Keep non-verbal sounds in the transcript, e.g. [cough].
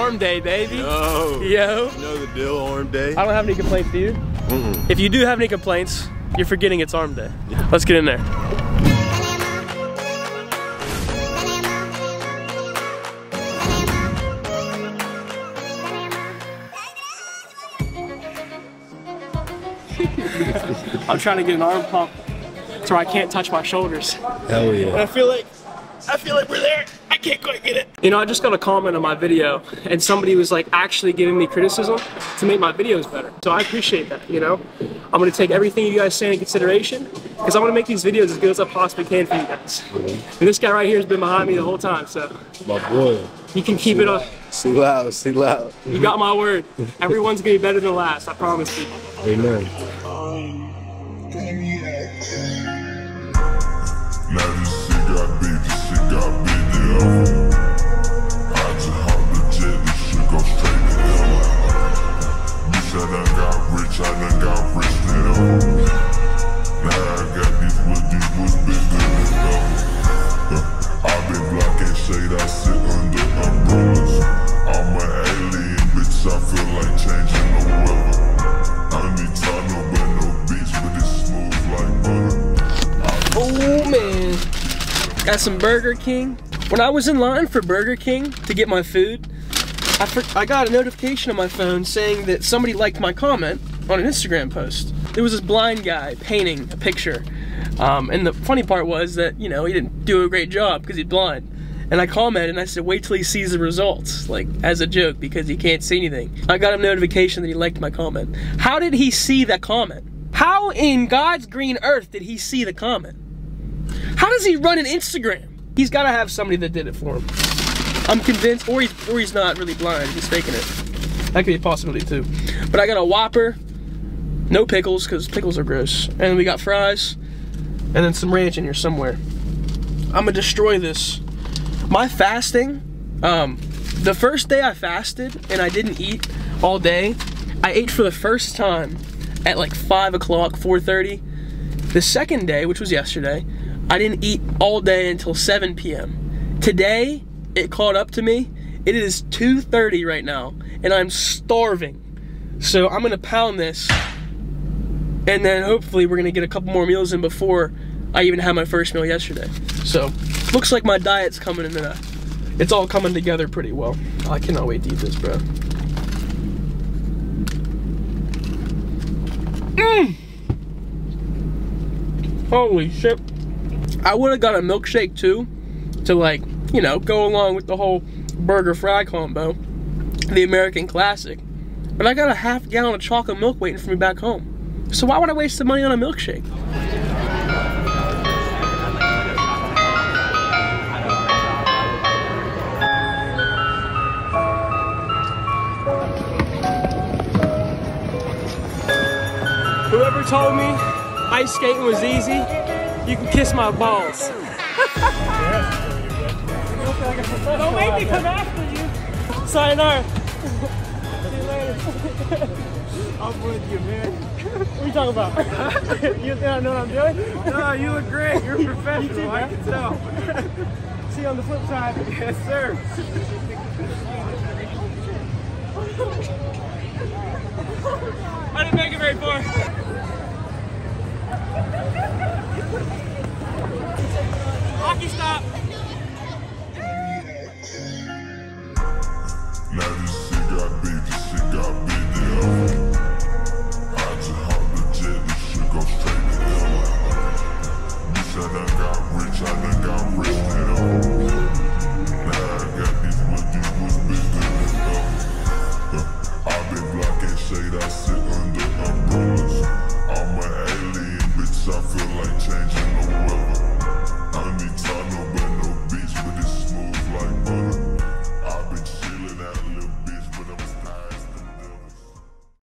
arm day, baby. Yo. Yo. You know the deal, arm day? I don't have any complaints, do you? If you do have any complaints, you're forgetting it's arm day. Let's get in there. I'm trying to get an arm pump so I can't touch my shoulders. Hell yeah. I feel like I feel like we're there. I can't quite get it. You know, I just got a comment on my video and somebody was like actually giving me criticism to make my videos better. So I appreciate that, you know? I'm gonna take everything you guys say into consideration because I wanna make these videos as good as I possibly can for you guys. Mm-hmm. And this guy right here has been behind me the whole time, so My boy. you can keep it up. See loud, see loud. You got my word. Everyone's gonna be better than last, I promise you. Amen. Now got some Burger King. When I was in line for Burger King to get my food, I, I got a notification on my phone saying that somebody liked my comment on an Instagram post. There was this blind guy painting a picture. Um, and the funny part was that, you know, he didn't do a great job because he's blind. And I commented and I said, wait till he sees the results, like as a joke because he can't see anything. I got a notification that he liked my comment. How did he see that comment? How in God's green earth did he see the comment? How does he run an Instagram? He's got to have somebody that did it for him. I'm convinced, or he's, or he's not really blind. He's faking it. That could be a possibility too. But I got a Whopper, no pickles because pickles are gross, and we got fries, and then some ranch in here somewhere. I'm gonna destroy this. My fasting, um, the first day I fasted and I didn't eat all day, I ate for the first time at like five o'clock, 4:30. The second day, which was yesterday, I didn't eat all day until 7 p.m. Today, it caught up to me. It is 2:30 right now, and I'm starving. So I'm gonna pound this, and then hopefully we're gonna get a couple more meals in before I even had my first meal yesterday. So looks like my diet's coming in. A, it's all coming together pretty well. I cannot wait to eat this, bro. Mm. Holy shit. I would have got a milkshake too to like, you know, go along with the whole burger fry combo, the American classic. But I got a half gallon of chocolate milk waiting for me back home. So why would I waste the money on a milkshake? Whoever told me ice skating was easy, you can kiss my balls. Don't make me come after you. Sayonara. See you later. I'm with you, man. What are you talking about? [laughs] you think I know what I'm doing? No, you look great. You're [laughs] a professional. You too, I can tell. [laughs] See you on the flip side. Yes, sir. I didn't make it very far. した。